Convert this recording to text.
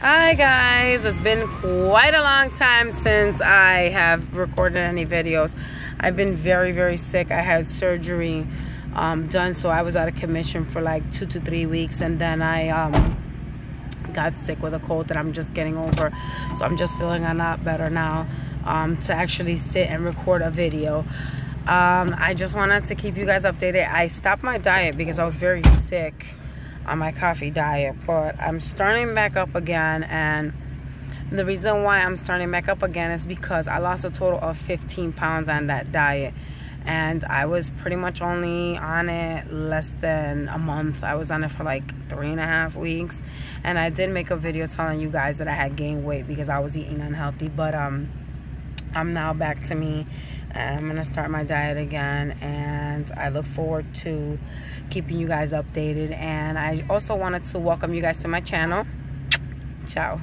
Hi guys, it's been quite a long time since I have recorded any videos. I've been very, very sick. I had surgery um, done, so I was out of commission for like two to three weeks, and then I um, got sick with a cold that I'm just getting over. So I'm just feeling a lot better now um, to actually sit and record a video. Um, I just wanted to keep you guys updated. I stopped my diet because I was very sick on my coffee diet, but I'm starting back up again. And the reason why I'm starting back up again is because I lost a total of 15 pounds on that diet. And I was pretty much only on it less than a month. I was on it for like three and a half weeks. And I did make a video telling you guys that I had gained weight because I was eating unhealthy. But um, I'm now back to me. And I'm gonna start my diet again and I look forward to keeping you guys updated. And I also wanted to welcome you guys to my channel. Ciao